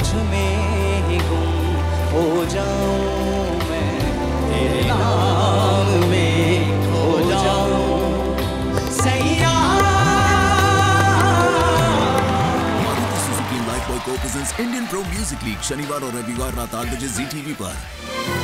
में ही गुम हो जाऊँ मैं। तेरे नाम में खो जाऊँ। सैया। मारुति इंडियन प्रो म्यूज़िक शनिवार और रविवार रात आठ बजे जी टीवी पर।